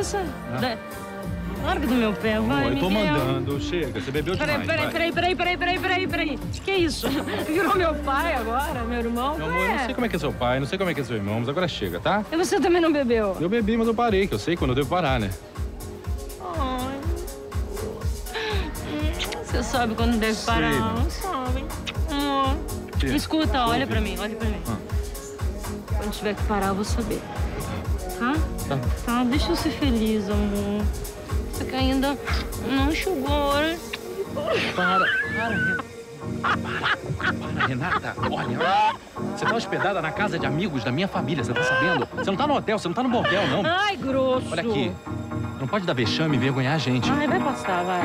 licença? Dá... Larga do meu pé, vai, eu tô Miguel. mandando. Chega, você bebeu demais. peraí, peraí, peraí, peraí, peraí, peraí, peraí. Que isso? Virou meu pai agora, meu irmão? Meu amor, eu não sei como é que é seu pai, não sei como é que é seu irmão, mas agora chega, tá? E você também não bebeu? Eu bebi, mas eu parei, que eu sei quando eu devo parar, né? Ai. Você sabe quando deve parar, Sei, não sabe? Hum. Escuta, olha pra mim, olha pra mim. Quando tiver que parar, eu vou saber. Tá? Tá. Tá, deixa eu ser feliz, amor. Você que ainda não chegou, né? Para, para, para, Renata. Olha, você tá hospedada na casa de amigos da minha família, você tá sabendo? Você não tá no hotel, você não tá no bordel, não. Ai, grosso. Olha aqui. Não pode dar vexame e envergonhar a gente. Ai, vai passar, vai.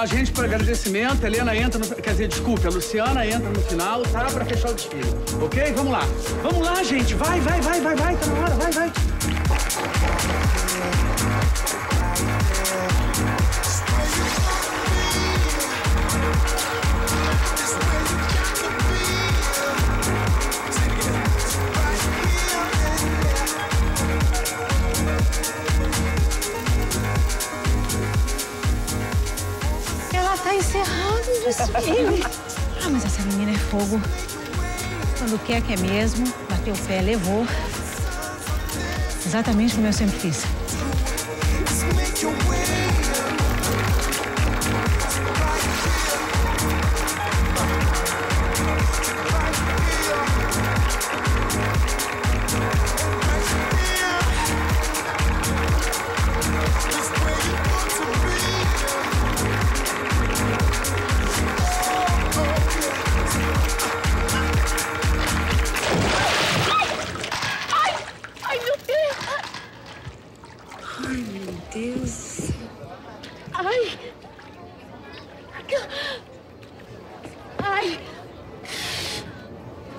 Lá, gente, para agradecimento. A Helena entra no. Quer dizer, desculpe, a Luciana entra no final, tá? Pra fechar o desfile. Ok? Vamos lá. Vamos lá, gente. Vai, vai, vai, vai, vai. Tá na hora, vai, vai. Menina é fogo. Quando quer, quer mesmo. Bateu o pé, levou. Exatamente como eu sempre fiz.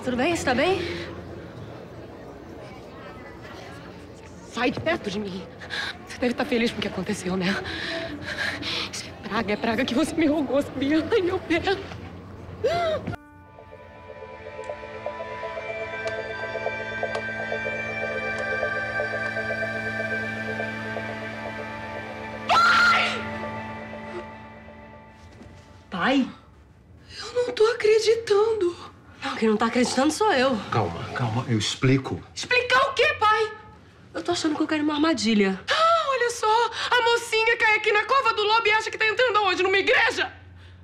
Tudo bem? Você tá bem? Sai de perto de mim. Você deve estar feliz com o que aconteceu, né? Isso é praga, é praga que você me rogou, sabia? Ai, meu pé. Tá acreditando sou eu. Calma, calma, eu explico. Explicar o quê, pai? Eu tô achando que eu quero uma armadilha. Ah, olha só. A mocinha cai aqui na cova do lobo e acha que tá entrando aonde? Numa igreja?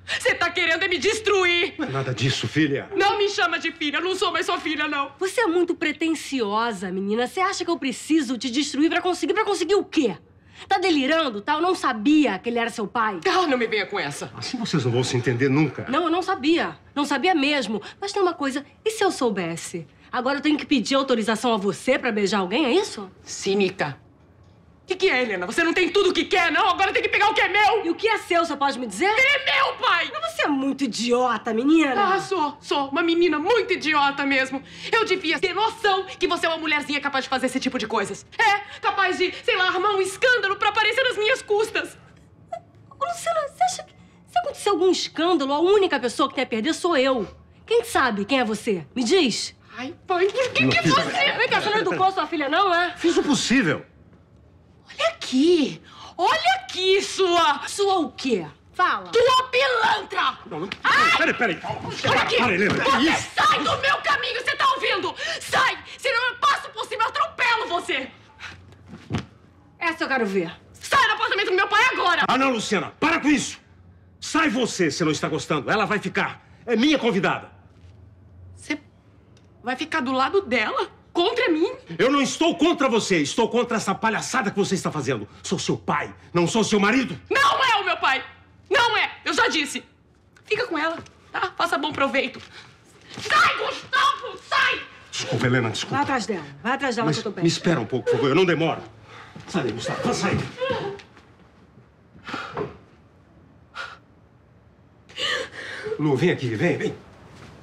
Você tá querendo é me destruir. Não é nada disso, filha. Não me chama de filha. Não sou mais sua filha, não. Você é muito pretensiosa, menina. Você acha que eu preciso te destruir pra conseguir? Pra conseguir o quê? Tá delirando, tá? Eu não sabia que ele era seu pai. Ah, não me venha com essa. Assim vocês não vão se entender nunca. Não, eu não sabia. Não sabia mesmo. Mas tem uma coisa, e se eu soubesse? Agora eu tenho que pedir autorização a você pra beijar alguém, é isso? Cínica. O que, que é, Helena? Você não tem tudo o que quer, não? Agora tem que pegar o que é meu. E o que é seu, você pode me dizer? É meu, pai! Mas você é muito idiota, menina. Ah, sou, sou. Uma menina muito idiota mesmo. Eu devia ter noção que você é uma mulherzinha capaz de fazer esse tipo de coisas. É, capaz de, sei lá, armar um escândalo pra aparecer nas minhas custas. Luciana, você acha que se acontecer algum escândalo, a única pessoa que tem a perder sou eu? Quem sabe quem é você? Me diz. Ai, pai, por que, que você... Vem cá, você não educou sua filha, não, é? Fiz o possível. Olha aqui. Olha aqui, sua... Sua o quê? Fala. Tua pilantra! Não, não. Ai! Peraí, peraí. Olha aqui! Para, Helena. Que Você isso? sai do meu caminho, você tá ouvindo? Sai! Senão eu passo por cima, eu atropelo você! Essa eu quero ver. Sai do apartamento do meu pai agora! Ah, não, Luciana. Para com isso. Sai você se não está gostando. Ela vai ficar. É minha convidada. Você vai ficar do lado dela? Contra mim? Eu não estou contra você. Estou contra essa palhaçada que você está fazendo. Sou seu pai, não sou seu marido. Não é o meu pai! Não é! Eu já disse! Fica com ela, tá? Faça bom proveito. Sai, Gustavo! Sai! Desculpa, Helena, Vai desculpa. atrás dela. Vai atrás dela Mas que eu tô bem. me espera um pouco, por favor. Eu não demoro. Sai daí, Gustavo. Passa aí. Lu, vem aqui, vem, vem.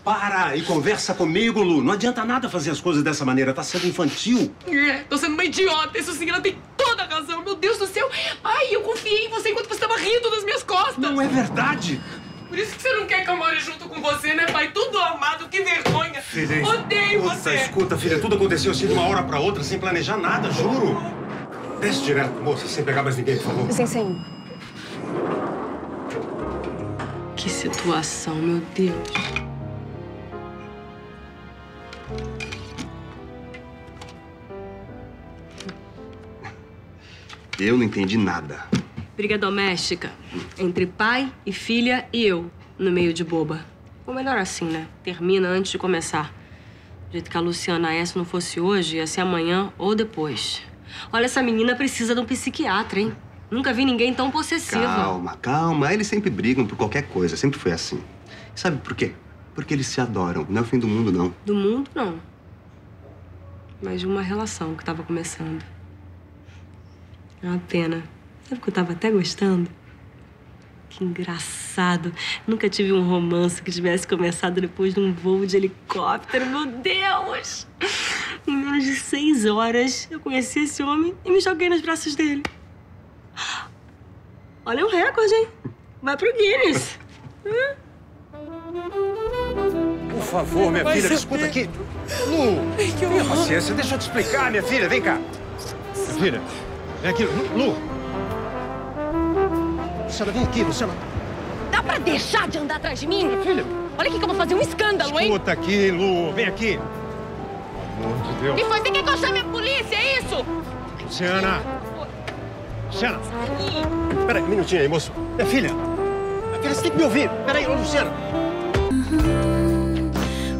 Para e conversa comigo, Lu. Não adianta nada fazer as coisas dessa maneira. Tá sendo infantil. É, tô sendo uma idiota. Isso sim, ela tem toda a razão. Meu Deus do céu. Ai, eu confiei em você enquanto você tava rindo das minhas costas. Não é verdade. Por isso que você não quer que eu more junto com você, né, pai? Tudo armado, que vergonha. Odeio Puta, você. escuta, filha, tudo aconteceu assim de uma hora pra outra, sem planejar nada, juro. Desce direto, moça, sem pegar mais ninguém, por favor. Sim, sim. Que situação, meu Deus. Eu não entendi nada. Briga doméstica. Entre pai e filha e eu, no meio de boba. Ou melhor assim, né? Termina antes de começar. Do jeito que a Luciana S não fosse hoje, ia ser amanhã ou depois. Olha, essa menina precisa de um psiquiatra, hein? Nunca vi ninguém tão possessivo. Calma, calma. Eles sempre brigam por qualquer coisa. Sempre foi assim. Sabe por quê? Porque eles se adoram. Não é o fim do mundo, não. Do mundo, não. Mas de uma relação que tava começando. É uma pena. Sabe que eu tava até gostando? Que engraçado. Nunca tive um romance que tivesse começado depois de um voo de helicóptero. Meu Deus! Em menos de seis horas, eu conheci esse homem e me joguei nos braços dele. Olha o recorde, hein? Vai pro Guinness. Por favor, minha filha, escuta aqui. Lu, tenha paciência, deixa eu te explicar, minha filha. Vem cá. Minha filha, vem aqui. Lu, Lu. Luciana, vem aqui, Luciana. Dá pra deixar de andar atrás de mim? Filha, Olha aqui que eu vou fazer um escândalo, hein? escuta aqui, Lu. Vem aqui. Pelo amor de Deus. E foi? Você quer que eu chame a polícia, é isso? Luciana. Luciana. Peraí, um minutinho aí, moço. Minha filha. Minha filha, você tem que me ouvir. Peraí, ô, Luciana.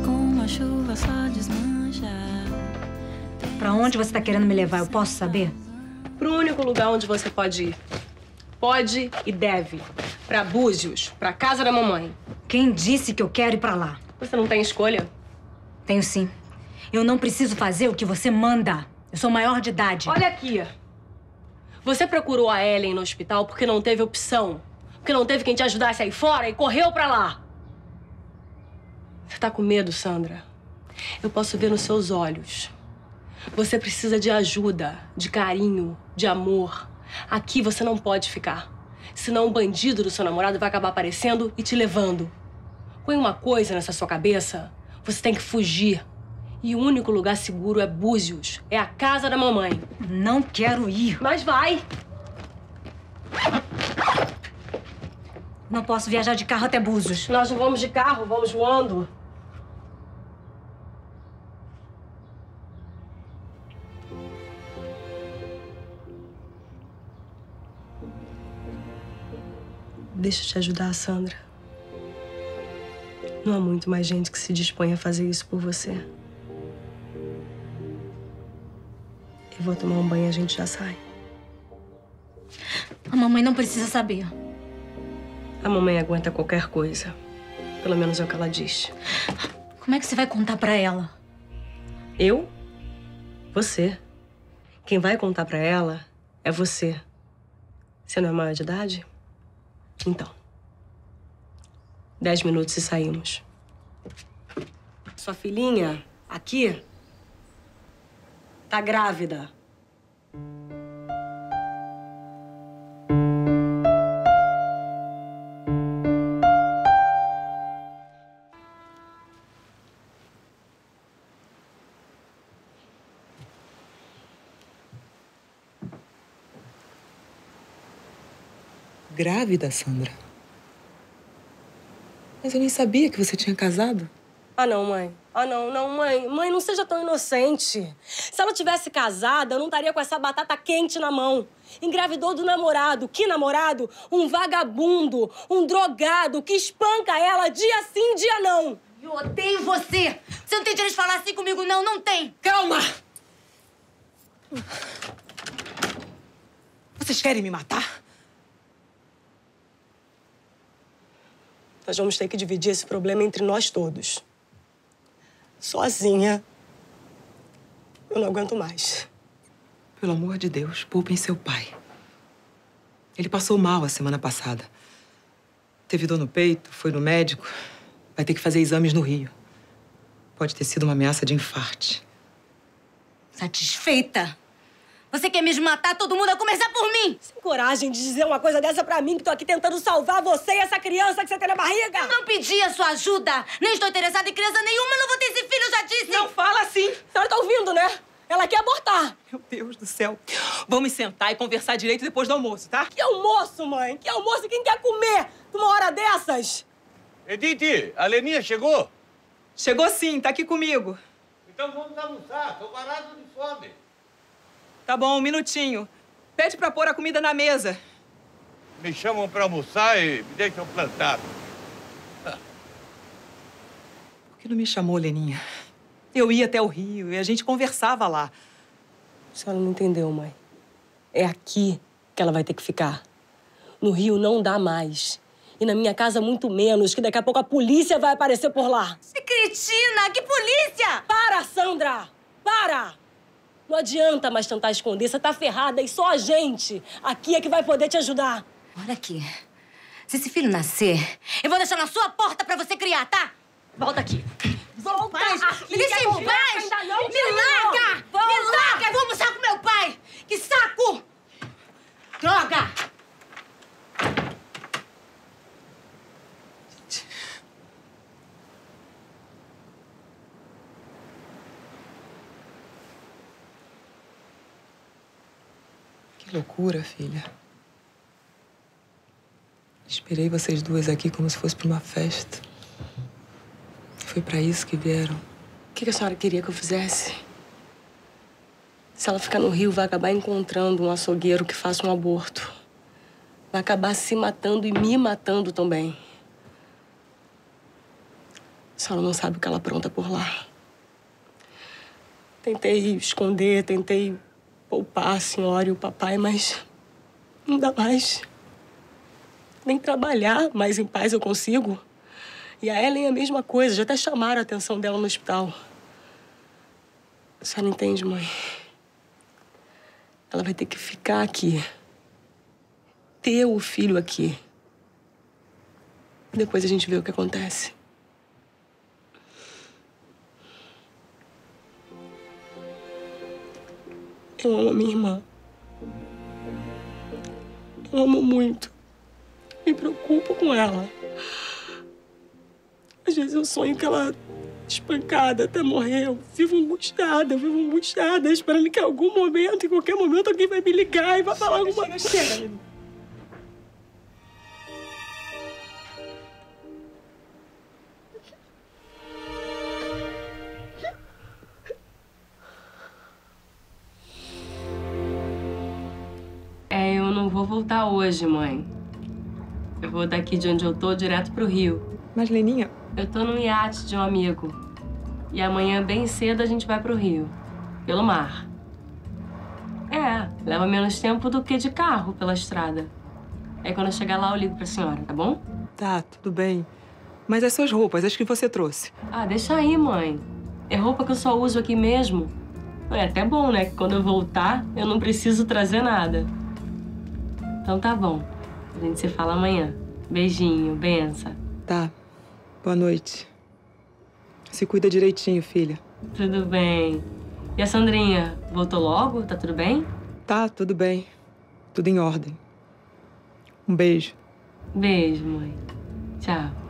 Com a chuva só desmancha. Pra onde você tá querendo me levar? Eu posso saber? Lugar onde você pode ir. Pode e deve. Pra Búzios, pra casa da mamãe. Quem disse que eu quero ir pra lá? Você não tem escolha? Tenho sim. Eu não preciso fazer o que você manda. Eu sou maior de idade. Olha aqui. Você procurou a Ellen no hospital porque não teve opção. Porque não teve quem te ajudasse aí fora e correu pra lá. Você tá com medo, Sandra? Eu posso ver nos seus olhos. Você precisa de ajuda, de carinho, de amor. Aqui você não pode ficar. Senão o bandido do seu namorado vai acabar aparecendo e te levando. Põe uma coisa nessa sua cabeça. Você tem que fugir. E o único lugar seguro é Búzios. É a casa da mamãe. Não quero ir. Mas vai. Não posso viajar de carro até Búzios. Nós não vamos de carro, vamos voando. Deixa eu te ajudar, Sandra. Não há muito mais gente que se dispõe a fazer isso por você. Eu vou tomar um banho e a gente já sai. A mamãe não precisa saber. A mamãe aguenta qualquer coisa. Pelo menos é o que ela diz. Como é que você vai contar pra ela? Eu? Você. Quem vai contar pra ela é você. Você não é maior de idade? Então. Dez minutos e saímos. Sua filhinha, aqui, tá grávida. Grávida, Sandra? Mas eu nem sabia que você tinha casado. Ah, não, mãe. Ah, não, não, mãe. Mãe, não seja tão inocente. Se ela tivesse casada, eu não estaria com essa batata quente na mão. Engravidou do namorado. Que namorado? Um vagabundo, um drogado que espanca ela dia sim, dia não. Eu odeio você! Você não tem direito de falar assim comigo, não, não tem! Calma! Vocês querem me matar? Nós vamos ter que dividir esse problema entre nós todos. Sozinha, eu não aguento mais. Pelo amor de Deus, poupem seu pai. Ele passou mal a semana passada. Teve dor no peito, foi no médico. Vai ter que fazer exames no Rio. Pode ter sido uma ameaça de infarte. Satisfeita? Você quer mesmo matar todo mundo a começar por mim? Sem coragem de dizer uma coisa dessa pra mim, que tô aqui tentando salvar você e essa criança que você tem na barriga. Eu não pedi a sua ajuda. Nem estou interessada em criança nenhuma. Não vou ter esse filho, eu já disse. Não fala assim. A senhora tá ouvindo, né? Ela quer abortar. Meu Deus do céu. Vamos sentar e conversar direito depois do almoço, tá? Que almoço, mãe? Que almoço? Quem quer comer numa hora dessas? Edith, a Leninha chegou? Chegou sim, tá aqui comigo. Então vamos almoçar. Tô parado de fome. Tá bom, um minutinho. Pede pra pôr a comida na mesa. Me chamam pra almoçar e me deixam plantado. Por que não me chamou, Leninha? Eu ia até o Rio e a gente conversava lá. A senhora não entendeu, mãe. É aqui que ela vai ter que ficar. No Rio não dá mais. E na minha casa, muito menos, que daqui a pouco a polícia vai aparecer por lá. Que cretina! Que polícia! Para, Sandra! Para! Não adianta mais tentar esconder, você tá ferrada e só a gente aqui é que vai poder te ajudar. Olha aqui. Se esse filho nascer, eu vou deixar na sua porta pra você criar, tá? Volta aqui. Volta aqui. Me deixa em paz! Me larga! Me larga! Eu vou almoçar com meu pai! Que saco! Droga! Loucura, filha. Esperei vocês duas aqui como se fosse pra uma festa. Foi pra isso que vieram. O que que a senhora queria que eu fizesse? Se ela ficar no Rio, vai acabar encontrando um açougueiro que faça um aborto. Vai acabar se matando e me matando também. A senhora não sabe o que ela apronta por lá. Tentei esconder, tentei poupar a senhora e o papai, mas não dá mais. Nem trabalhar mais em paz eu consigo. E a Ellen é a mesma coisa, já até chamaram a atenção dela no hospital. A senhora entende, mãe? Ela vai ter que ficar aqui. Ter o filho aqui. Depois a gente vê o que acontece. Eu amo a minha irmã. Eu amo muito. Me preocupo com ela. Às vezes eu sonho que ela espancada até morrer. Eu vivo angustiada, eu vivo angustiada, esperando que em algum momento, em qualquer momento, alguém vai me ligar e vai falar alguma coisa. Hoje, mãe. Eu vou daqui de onde eu tô direto pro Rio. Mas, Leninha... Eu tô num iate de um amigo. E amanhã, bem cedo, a gente vai pro Rio. Pelo mar. É, leva menos tempo do que de carro pela estrada. Aí quando eu chegar lá, eu ligo pra senhora, tá bom? Tá, tudo bem. Mas as suas roupas, as que você trouxe. Ah, deixa aí, mãe. É roupa que eu só uso aqui mesmo. É até bom, né? Que quando eu voltar, eu não preciso trazer nada. Então tá bom. A gente se fala amanhã. Beijinho, benção. Tá. Boa noite. Se cuida direitinho, filha. Tudo bem. E a Sandrinha, voltou logo? Tá tudo bem? Tá, tudo bem. Tudo em ordem. Um beijo. Beijo, mãe. Tchau.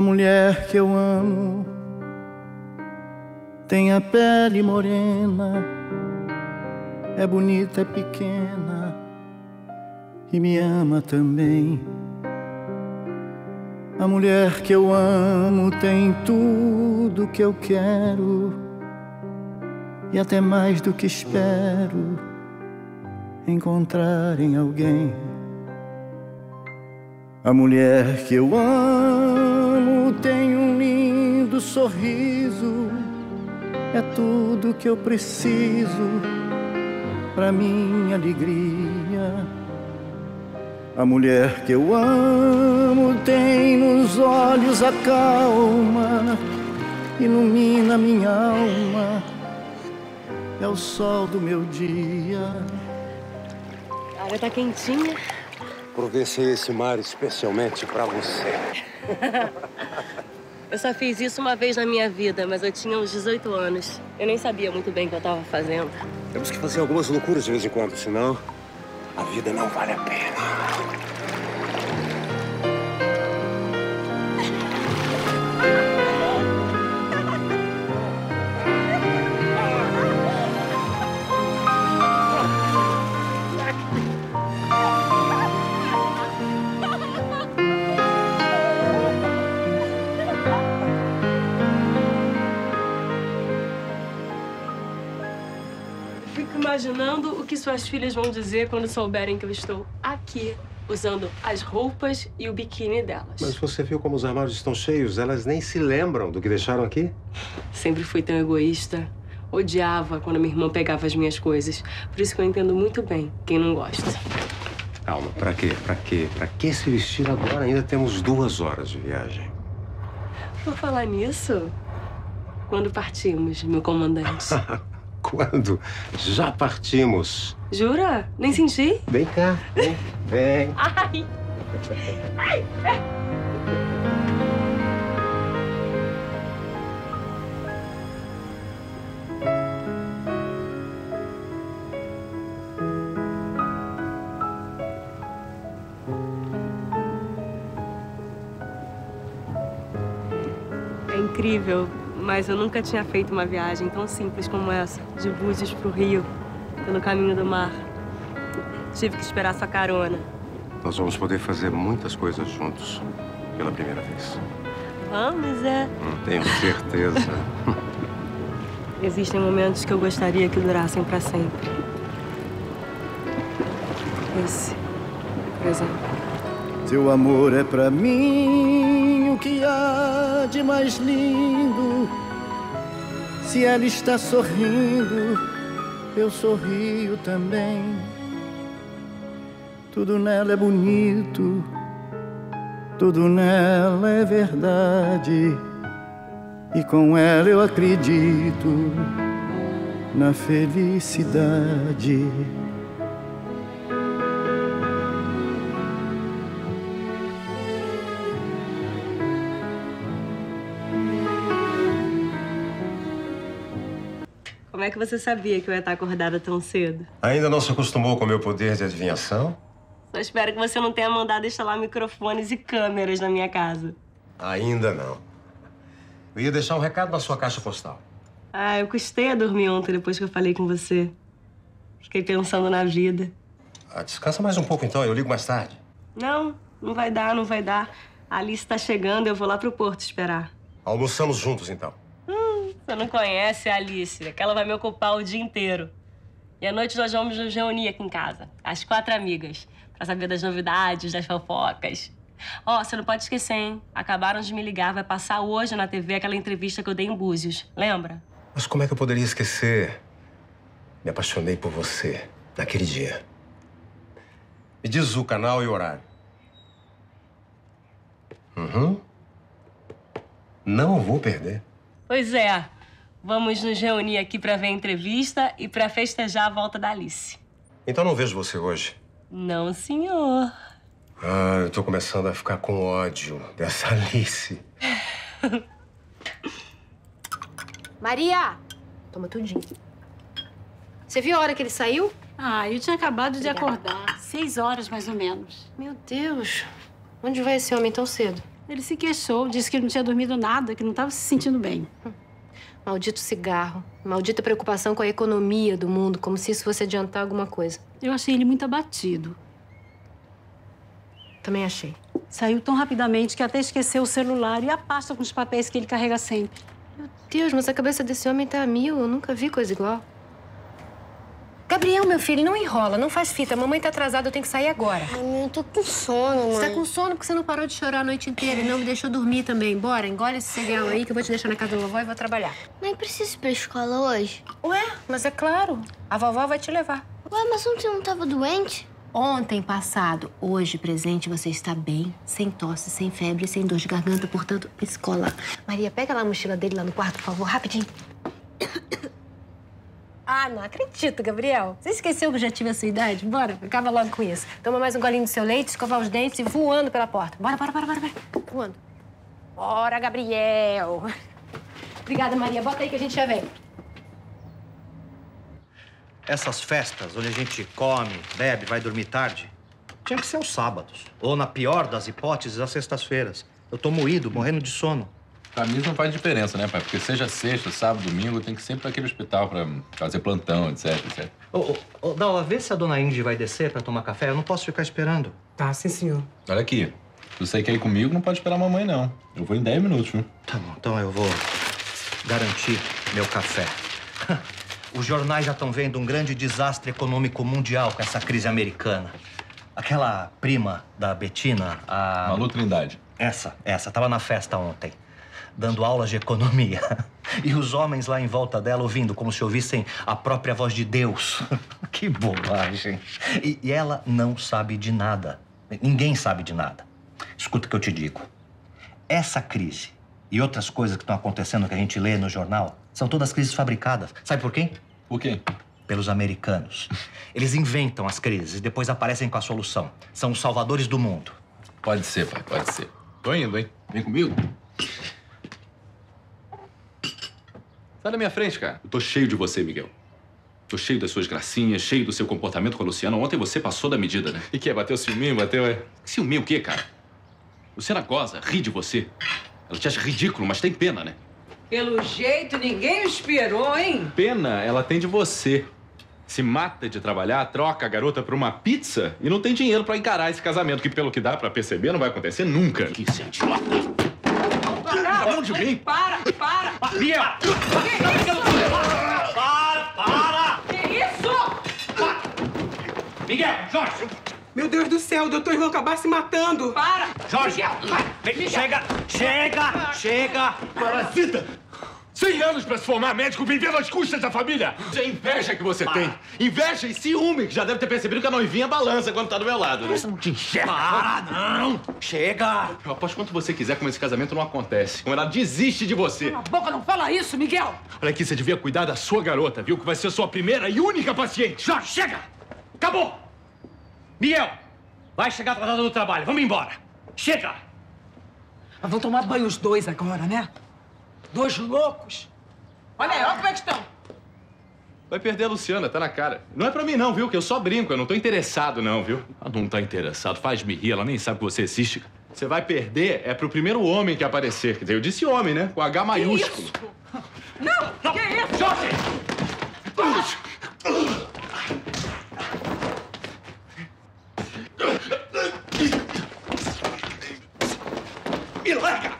A mulher que eu amo tem a pele morena, é bonita, é pequena e me ama também. A mulher que eu amo tem tudo que eu quero e até mais do que espero encontrar em alguém. A mulher que eu amo tem um lindo sorriso, é tudo que eu preciso para minha alegria. A mulher que eu amo tem nos olhos a calma, ilumina minha alma, é o sol do meu dia. A água tá quentinha. Providenciei esse mar especialmente pra você. Eu só fiz isso uma vez na minha vida, mas eu tinha uns 18 anos. Eu nem sabia muito bem o que eu tava fazendo. Temos que fazer algumas loucuras de vez em quando, senão a vida não vale a pena. Imaginando o que suas filhas vão dizer quando souberem que eu estou aqui, usando as roupas e o biquíni delas. Mas você viu como os armários estão cheios? Elas nem se lembram do que deixaram aqui? Sempre fui tão egoísta. Odiava quando minha irmã pegava as minhas coisas. Por isso que eu entendo muito bem quem não gosta. Calma, pra quê? Pra quê? Pra que se vestir agora? Ainda temos duas horas de viagem. Por falar nisso, quando partimos, meu comandante? Quando? Já partimos. Jura? Nem senti? Vem cá, vem. Vem. Ai! Ai! É incrível, mas eu nunca tinha feito uma viagem tão simples como essa, de Búzios pro Rio, pelo caminho do mar. Tive que esperar sua carona. Nós vamos poder fazer muitas coisas juntos pela primeira vez. Vamos, é. Hum, Tenho certeza. Existem momentos que eu gostaria que durassem pra sempre. Esse, por exemplo. Seu amor é pra mim o que há de mais lindo. Se ela está sorrindo, eu sorrio também. Tudo nela é bonito, tudo nela é verdade. E com ela eu acredito na felicidade. Como é que você sabia que eu ia estar acordada tão cedo? Ainda não se acostumou com o meu poder de adivinhação? Só espero que você não tenha mandado instalar microfones e câmeras na minha casa. Ainda não. Eu ia deixar um recado na sua caixa postal. Ah, eu custei a dormir ontem depois que eu falei com você. Fiquei pensando na vida. Ah, descansa mais um pouco então, eu ligo mais tarde. Não, não vai dar, não vai dar. A Alice tá chegando, eu vou lá pro porto esperar. Almoçamos juntos então. Você não conhece a Alice, aquela vai me ocupar o dia inteiro. E à noite nós vamos nos reunir aqui em casa, as quatro amigas, pra saber das novidades, das fofocas. Ó, você não pode esquecer, hein? Acabaram de me ligar, vai passar hoje na TV aquela entrevista que eu dei em Búzios. Lembra? Mas como é que eu poderia esquecer? Me apaixonei por você naquele dia. Me diz o canal e o horário. Uhum. Não vou perder. Pois é. Vamos nos reunir aqui pra ver a entrevista e pra festejar a volta da Alice. Então não vejo você hoje. Não, senhor. Ah, eu tô começando a ficar com ódio dessa Alice. Maria! Toma tudinho. Você viu a hora que ele saiu? Ah, eu tinha acabado de Obrigada. acordar. Seis horas, mais ou menos. Meu Deus. Onde vai esse homem tão cedo? Ele se queixou, disse que não tinha dormido nada, que não estava se sentindo bem. Maldito cigarro. Maldita preocupação com a economia do mundo, como se isso fosse adiantar alguma coisa. Eu achei ele muito abatido. Também achei. Saiu tão rapidamente que até esqueceu o celular e a pasta com os papéis que ele carrega sempre. Deus, mas a cabeça desse homem tá a mil. Eu nunca vi coisa igual. Gabriel, meu filho, não enrola, não faz fita. A mamãe tá atrasada, eu tenho que sair agora. Mãe, eu tô com sono, mãe. Você tá com sono porque você não parou de chorar a noite inteira e não me deixou dormir também. Bora, engole esse cereal aí que eu vou te deixar na casa da vovó e vou trabalhar. Mãe, precisa ir pra escola hoje? Ué, mas é claro. A vovó vai te levar. Ué, mas ontem eu não tava doente? Ontem passado, hoje presente, você está bem, sem tosse, sem febre, sem dor de garganta, portanto, escola. Maria, pega lá a mochila dele lá no quarto, por favor, rapidinho. Ah, não acredito, Gabriel. Você esqueceu que eu já tive a sua idade? Bora, acaba logo com isso. Toma mais um golinho do seu leite, escovar os dentes e voando pela porta. Bora, bora, bora, bora, bora. Voando. Bora, Gabriel. Obrigada, Maria. Bota aí que a gente já vem. Essas festas onde a gente come, bebe, vai dormir tarde, tinha que ser aos sábados. Ou, na pior das hipóteses, às sextas-feiras. Eu tô moído, morrendo de sono. Pra mim isso não faz diferença, né, pai? Porque seja sexta, sábado, domingo, tem que sempre ir pra aquele hospital pra fazer plantão, etc, etc. Ô, ô, ô, Dalva, vê se a dona Indy vai descer pra tomar café. Eu não posso ficar esperando. Tá, sim, senhor. Olha aqui, se você quer ir comigo, não pode esperar a mamãe, não. Eu vou em 10 minutos, viu? Tá bom, então eu vou garantir meu café. Os jornais já estão vendo um grande desastre econômico mundial com essa crise americana. Aquela prima da Betina, a... Malu Trindade. Essa, essa. Tava na festa ontem, dando aulas de economia. E os homens lá em volta dela ouvindo como se ouvissem a própria voz de Deus. que bobagem. E, e ela não sabe de nada. Ninguém sabe de nada. Escuta o que eu te digo. Essa crise e outras coisas que estão acontecendo que a gente lê no jornal são todas crises fabricadas. Sabe por quem? Por quê? Pelos americanos. Eles inventam as crises e depois aparecem com a solução. São os salvadores do mundo. Pode ser, pai, pode ser. Tô indo, hein? Vem comigo. Sai da minha frente, cara. Eu tô cheio de você, Miguel. Tô cheio das suas gracinhas, cheio do seu comportamento com a Luciana. Ontem você passou da medida, né? E que é? Bateu ciúminho? Bateu, é? Ciúminho o quê, cara? Luciana goza, ri de você. Ela te acha ridículo, mas tem pena, né? Pelo jeito, ninguém o esperou, hein? Pena ela tem de você. Se mata de trabalhar, troca a garota por uma pizza e não tem dinheiro pra encarar esse casamento, que pelo que dá pra perceber não vai acontecer nunca. Que. Para! Tá bom de mim? Para, para! Miguel! Para, para! Que isso? Miguel, Jorge! Meu Deus do céu, o doutor Ivan acabar se matando. Para! Jorge! Miguel! Vem, Miguel. chega! Chega! Chega! Parasita! Cem anos pra se formar médico, vivendo às custas da família! Isso é inveja que você tem. Inveja e ciúme, que já deve ter percebido que a noivinha balança quando tá do meu lado, né? Isso não te enxerga. Para, não! Chega! Eu aposto quanto você quiser como esse casamento não acontece. Como ela desiste de você. Cala a boca, não fala isso, Miguel! Olha aqui, você devia cuidar da sua garota, viu? Que vai ser sua primeira e única paciente. Jorge, chega! Acabou! Miguel, vai chegar atrasado no trabalho. Vamos embora. Chega! Mas vão tomar banho os dois agora, né? Dois loucos. Olha aí, olha como é que estão. Vai perder a Luciana, tá na cara. Não é pra mim não, viu? Que eu só brinco, eu não tô interessado não, viu? Ela não tá interessado, faz-me rir, ela nem sabe que você existe. Você vai perder é pro primeiro homem que aparecer. Quer dizer, eu disse homem, né? Com H maiúsculo. Isso? Não, não, que é isso? Jorge! Me larga!